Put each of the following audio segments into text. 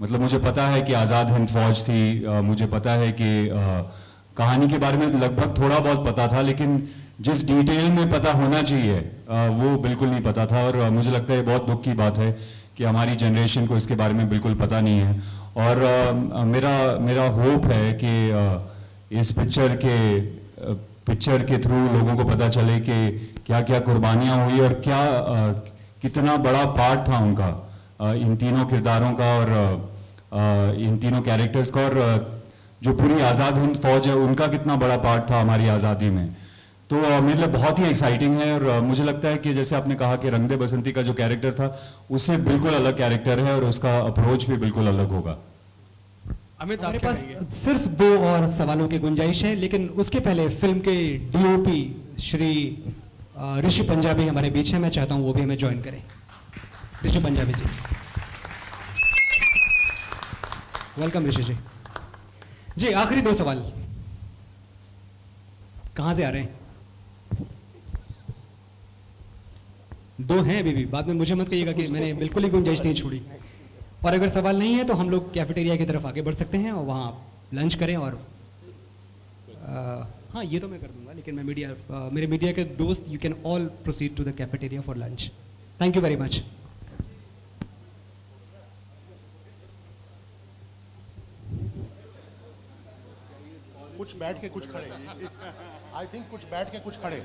मतलब मुझे पता है कि आज़ाद हिंद फौज थी आ, मुझे पता है कि आ, कहानी के बारे में लगभग थोड़ा बहुत पता था लेकिन जिस डिटेल में पता होना चाहिए आ, वो बिल्कुल नहीं पता था और मुझे लगता है बहुत दुख की बात है कि हमारी जनरेशन को इसके बारे में बिल्कुल पता नहीं है। और आ, मेरा मेरा होप है कि आ, इस पिक्चर के पिक्चर के थ्रू लोगों को पता चले कि क्या क्या कुर्बानियाँ हुई और क्या आ, कितना बड़ा पार्ट था उनका इन तीनों किरदारों का और आ, इन तीनों कैरेक्टर्स का और जो पूरी आज़ाद हिंद फौज है उनका कितना बड़ा पार्ट था हमारी आज़ादी में। तो मेरे लिए बहुत ही एक्साइटिंग है और मुझे लगता है कि जैसे आपने कहा कि रंगदे बसंती का जो कैरेक्टर था उससे बिल्कुल अलग कैरेक्टर है और उसका अप्रोच भी बिल्कुल अलग होगा। अमित हमारे पास सिर्फ़ दो और सवालों की गुंजाइश है लेकिन उसके पहले फ़िल्म के डीओपी श्री ऋषि पंजाबी हमारे बीच है मैं चाहता हूँ वो भी हमें ज्वाइन करें। ऋषि पंजाबी जी। वेलकम ऋषि जी जी आखिरी दो सवाल। कहाँ से आ रहे हैं? दो हैं अभी भी। बाद में मुझे मत कहिएगा कि मैंने बिल्कुल ही गुंजाइश नहीं छोड़ी। और अगर सवाल नहीं है तो हम लोग कैफेटेरिया की तरफ़ आगे बढ़ सकते हैं और वहाँ लंच करें और आ, हाँ ये तो मैं कर दूँगा लेकिन मैं मीडिया आ, मेरे मीडिया के दोस्त you can all proceed to the cafeteria for lunch thank you very much कुछ बैठ के कुछ खड़े। आई थिंक कुछ बैठ के कुछ खड़े।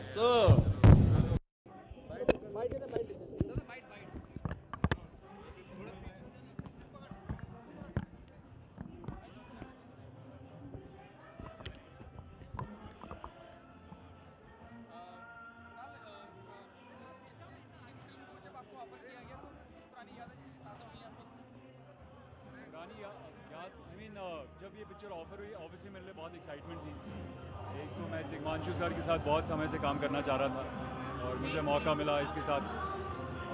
जब ये पिक्चर ऑफ़र हुई ऑब्वियसली मेरे लिए बहुत एक्साइटमेंट थी। एक तो मैं दिग्मांशु सर के साथ बहुत समय से काम करना चाह रहा था और मुझे मौका मिला इसके साथ।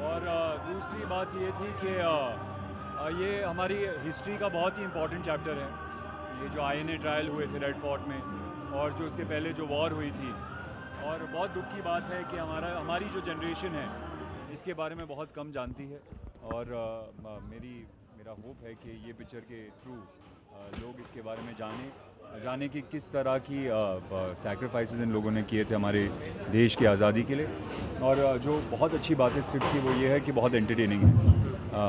और दूसरी बात ये थी कि ये हमारी हिस्ट्री का बहुत ही इम्पोर्टेंट चैप्टर है। ये जो आईएनए ट्रायल हुए थे रेड फोर्ट में और जो उसके पहले जो वॉर हुई थी। और बहुत दुख की बात है कि हमारा, हमारी जो जनरेशन है, इसके बारे में बहुत कम जानती है। और मेरी, मेरा होप है कि ये पिक्चर के थ्रू लोग इसके बारे में जाने जाने की किस तरह की सेक्रीफाइसेस इन लोगों ने किए थे हमारे देश की आज़ादी के लिए। और जो बहुत अच्छी बात है स्क्रिप्ट की वो ये है कि बहुत एंटरटेनिंग है।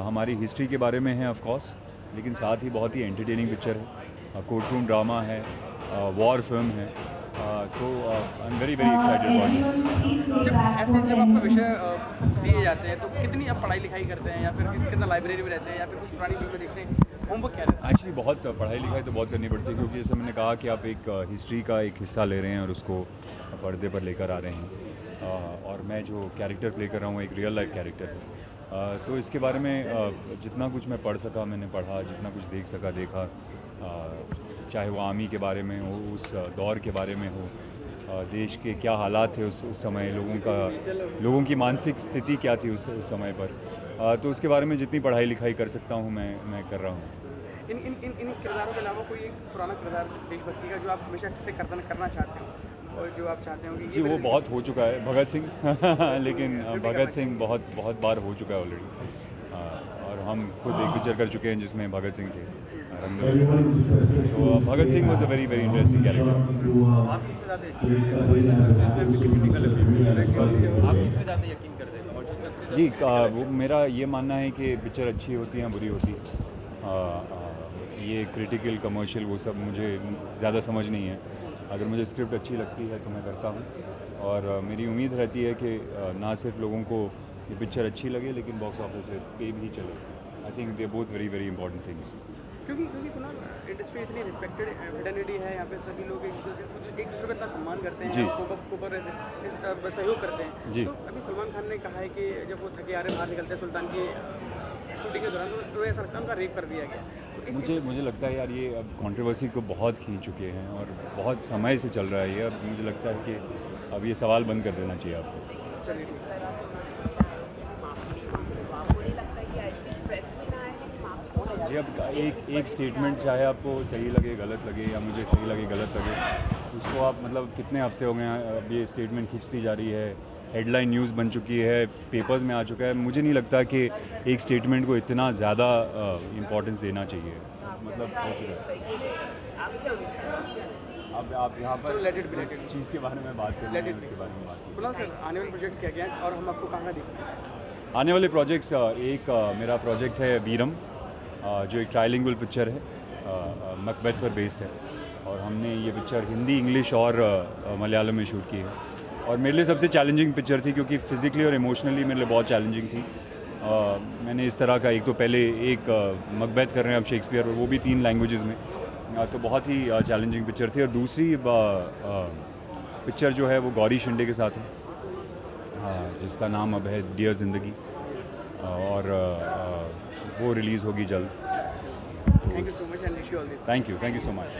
हमारी हिस्ट्री के बारे में है ऑफ़ कोर्स लेकिन साथ ही बहुत ही एंटरटेनिंग पिक्चर है। कोर्ट रूम ड्रामा है वॉर फ़िल्म है। तो I am very very excited जब ऐसे जब आपको विषय दिए जाते हैं तो कितनी आप पढ़ाई लिखाई करते हैं या फिर कितना लाइब्रेरी में रहते हैं या फिर कुछ पुरानी फ़िल्में देखते हैं? होमवर्क क्या रहता है? एक्चुअली बहुत पढ़ाई लिखाई तो बहुत करनी पड़ती है, क्योंकि जैसे मैंने कहा कि आप एक हिस्ट्री का एक हिस्सा ले रहे हैं और उसको पर्दे पर लेकर आ रहे हैं। और मैं जो कैरेक्टर प्ले कर रहा हूँ एक रियल लाइफ कैरेक्टर है। तो इसके बारे में जितना कुछ मैं पढ़ सका, मैंने पढ़ा, जितना कुछ देख सका, देखा चाहे वो आर्मी के बारे में हो, उस दौर के बारे में हो देश के क्या हालात थे उस उस समय, लोगों का, लोगों की मानसिक स्थिति क्या थी उस उस समय पर। तो उसके बारे में जितनी पढ़ाई लिखाई कर सकता हूँ, मैं मैं कर रहा हूँ। इन इन इन इन किरदारों के अलावा कोई एक पुराना किरदार देशभक्ति का जो आप हमेशा किसे करना करना चाहते हो? और जो आप चाहते हो जी वो बहुत हो चुका है। भगत सिंह। लेकिन भगत सिंह बहुत बहुत बार हो चुका है ऑलरेडी और हम खुद एक पिक्चर कर चुके हैं जिसमें भगत सिंह थे तो Bhagat Singh was a very very interesting character जी वो मेरा ये मानना है कि पिक्चर अच्छी होती है बुरी होती है। ये क्रिटिकल कमर्शियल वो सब मुझे ज़्यादा समझ नहीं है। अगर मुझे स्क्रिप्ट अच्छी लगती है तो मैं करता हूँ। और मेरी उम्मीद रहती है कि ना सिर्फ़ लोगों को ये पिक्चर अच्छी लगे लेकिन बॉक्स ऑफ़िस पे भी चले। I think they both very very important things क्योंकि क्योंकि इंडस्ट्री इतनी रिस्पेक्टेड है यहाँ पे सभी लोग एक दूसरे एक दूसरे का इतना सम्मान करते हैं सहयोग करते हैं। जी। तो अभी सलमान खान ने कहा है कि जब वो थके आ रहे बाहर निकलते हैं सुल्तान की शूटिंग के दौरान तो ऐसा लगता है उनका रेप कर दिया गया। तो मुझे मुझे लगता है यार ये अब कंट्रोवर्सी को बहुत खींच चुके हैं और बहुत समय से चल रहा है ये। अब मुझे लगता है कि अब ये सवाल बंद कर देना चाहिए आपको। जी अब एक एक स्टेटमेंट चाहे आपको सही लगे गलत लगे या मुझे सही लगे गलत लगे उसको आप मतलब कितने हफ़्ते हो गए अब ये स्टेटमेंट खींचती जा रही है? हेडलाइन न्यूज़ बन चुकी है पेपर्स में आ चुका है। मुझे नहीं लगता कि एक स्टेटमेंट को इतना ज़्यादा इम्पोर्टेंस देना चाहिए। मतलब हो चुका है। अब आप यहाँ पर चीज़ के बारे में बात करें बारे में बात सर आने वाले प्रोजेक्ट्स क्या क्या हैं और हम आपको कहाँ देखें आने वाले प्रोजेक्ट्स एक मेरा प्रोजेक्ट है वीरम जो एक ट्राइलिंगुअल पिक्चर है मकबैथ पर बेस्ड है। और हमने ये पिक्चर हिंदी इंग्लिश और मलयालम में शूट की है। और मेरे लिए सबसे चैलेंजिंग पिक्चर थी क्योंकि फिज़िकली और इमोशनली मेरे लिए बहुत चैलेंजिंग थी। अ, मैंने इस तरह का एक तो पहले एक मकबैत कर रहे हैं अब शेक्सपियर और वो भी तीन लैंग्वेजेस में। अ, तो बहुत ही चैलेंजिंग पिक्चर थी और दूसरी पिक्चर जो है वो गौरी शिंडे के साथ है। हाँ, जिसका नाम अब है डियर ज़िंदगी और वो रिलीज़ होगी जल्द। Thank you so much and wish you all the thank you thank you so much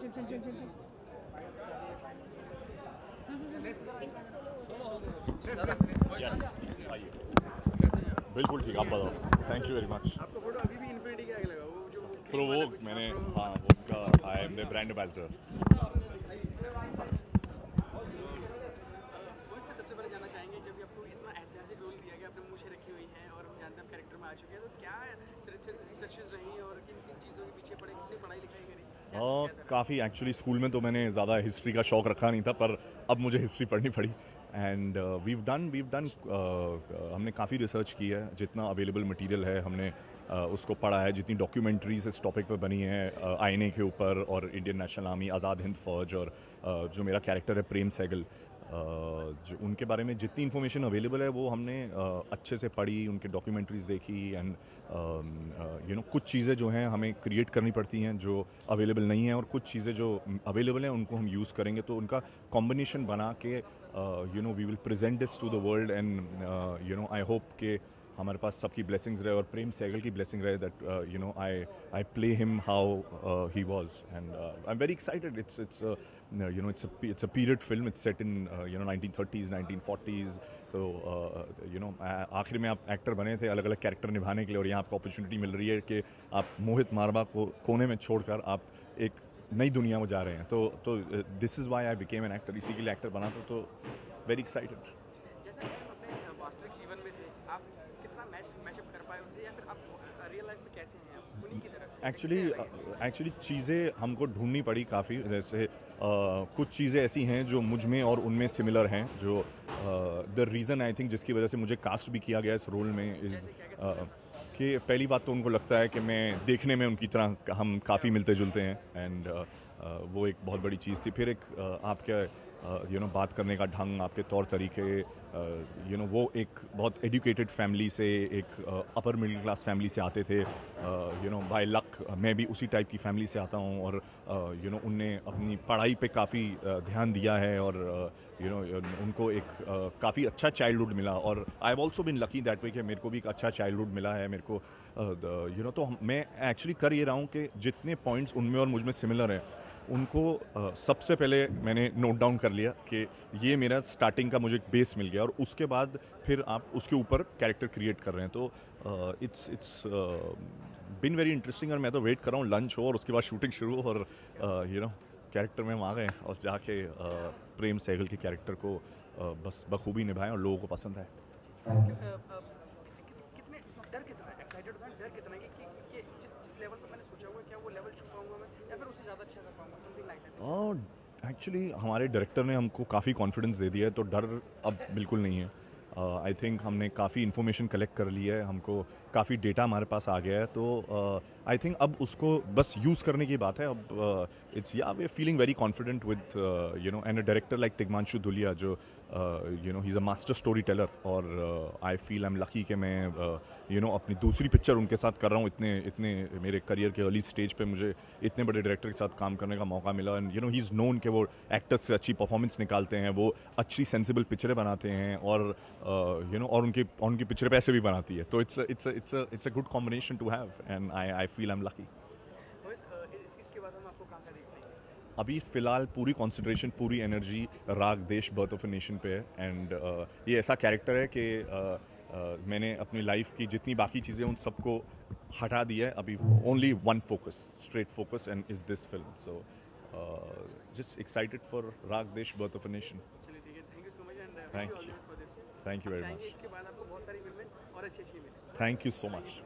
चल चल चल चल चल। चल बिल्कुल ठीक आप बताओ। थैंक यू वेरी मच आपका फ़ोटो अभी भी इन्फिनिटी के आगे लगा वो जो प्रोवोक मैंने हाँ वो का I am the brand ambassador कौन से सबसे पहले जानना चाहेंगे जब आपको इतना ऐतिहासिक रोल दिया गया आपने मुझे रखी हुई है और हम जानते हैं कैरेक्टर में आ चुके हैं तो क्या रिसर्चेज रही और किन किन चीज़ों के पीछे पड़े कितनी पढ़ाई लिखाई करी? काफ़ी एक्चुअली स्कूल में तो मैंने ज़्यादा हिस्ट्री का शौक रखा नहीं था पर अब मुझे हिस्ट्री पढ़नी पड़ी। And we've done we've done हमने काफ़ी रिसर्च की है जितना अवेलेबल मटेरियल है हमने uh, उसको पढ़ा है जितनी डॉक्यूमेंट्रीज इस टॉपिक पर बनी है uh, आईने के ऊपर और Indian National Army Azad Hind Fauj और uh, जो मेरा कैरेक्टर है प्रेम सैगल Uh, जो उनके बारे में जितनी इन्फॉर्मेशन अवेलेबल है, वो हमने अच्छे से पढ़ी, उनके डॉक्यूमेंट्रीज देखी एंड यू नो कुछ चीज़ें जो हैं हमें क्रिएट करनी पड़ती हैं जो अवेलेबल नहीं हैं और कुछ चीज़ें जो अवेलेबल हैं उनको हम यूज़ करेंगे। तो उनका कॉम्बिनेशन बना के you know we will present this to the world and you know I hope के हमारे पास सबकी ब्लेसिंग्स रहे और प्रेम सैगल की ब्लेसिंग रहे that you know I I play him how he was and I am very excited it's it's you know it's a it's a period film. It's set in uh, you know 1930s 1940s तो you know आखिर में आप actor बने थे अलग अलग character निभाने के लिए और यहाँ आपको अपॉर्चुनिटी मिल रही है कि आप मोहित मारवा को कोने में छोड़कर आप एक नई दुनिया में जा रहे हैं। तो तो this is why I became an actor इसी के लिए एक्टर बना तो वेरी एक्साइटेड जैसा कि हम अपने वास्तविक जीवन में थे आप कितना मैच मैचअप कर पाए उनसे या फिर आप रियल लाइफ में कैसे हैं आप? उन्हीं की तरह एक्चुअली एक्चुअली चीज़ें हमको ढूंढनी पड़ी काफ़ी जैसे uh, कुछ चीज़ें ऐसी हैं जो मुझमें और उनमें सिमिलर हैं जो द रीज़न आई थिंक जिसकी वजह से मुझे कास्ट भी किया गया इस रोल में इज़ कि पहली बात तो उनको लगता है कि मैं देखने में उनकी तरह हम काफ़ी मिलते जुलते हैं एंड वो एक बहुत बड़ी चीज़ थी। फिर एक आपके यू नो बात करने का ढंग, आपके तौर तरीके यू नो वो एक बहुत एडुकेटेड फैमिली से, एक अपर मिडिल क्लास फैमिली से आते थे। यू नो बाय लक मैं भी उसी टाइप की फैमिली से आता हूँ और यू नो उनने अपनी पढ़ाई पे काफ़ी ध्यान दिया है और यू नो उनको एक काफ़ी अच्छा चाइल्डहुड मिला। और I have also been lucky that way कि मेरे को भी एक अच्छा चाइल्डहुड मिला है। मेरे को यू नो तो मैं एक्चुअली कर ये रहा हूँ कि जितने पॉइंट्स उनमें और मुझमें सिमिलर हैं उनको uh, सबसे पहले मैंने नोट डाउन कर लिया कि ये मेरा स्टार्टिंग का मुझे बेस मिल गया और उसके बाद फिर आप उसके ऊपर कैरेक्टर क्रिएट कर रहे हैं। तो it's it's been very interesting और मैं तो वेट कर रहा हूँ लंच हो और उसके बाद शूटिंग शुरू हो और यू नो कैरेक्टर में हम आ गए और जाके uh, प्रेम सहगल के कैरेक्टर को uh, बस बखूबी निभाएँ और लोगों को पसंद आए। कितने डर कितना एक्साइटेड डर कितना कि ज़्यादा अच्छा एक्चुअली हमारे डायरेक्टर ने हमको काफ़ी कॉन्फिडेंस दे दिया है तो डर अब बिल्कुल नहीं है। आई uh, थिंक हमने काफ़ी इन्फॉर्मेशन कलेक्ट कर ली है हमको काफ़ी डेटा हमारे पास आ गया है तो आई uh, थिंक अब उसको बस यूज़ करने की बात है। अब it's yeah we feeling very confident with you know and a director like Tigmanshu Dhulia जो you know he is a master story teller और I feel I am lucky कि मैं यू नो अपनी दूसरी पिक्चर उनके साथ कर रहा हूँ इतने इतने मेरे करियर के अर्ली स्टेज पे मुझे इतने बड़े डायरेक्टर के साथ काम करने का मौका मिला and you know he is known के वो एक्टर्स से अच्छी परफॉर्मेंस निकालते हैं वो अच्छी सेंसिबल पिक्चरें बनाते हैं और यू uh, नो और उनकी उनकी पिक्चरें पैसे भी बनाती है। तो it's it's it's it's a good combination to have and I I feel I am lucky अभी फ़िलहाल पूरी कंसंट्रेशन पूरी एनर्जी राग Desh birth of a nation पे है एंड uh, ये ऐसा कैरेक्टर है कि uh, मैंने अपनी लाइफ की जितनी बाकी चीज़ें उन सबको हटा दिया है अभी only one focus straight focus and is this film so just excited for Raag Desh birth of a nation thank you thank you very much thank you so much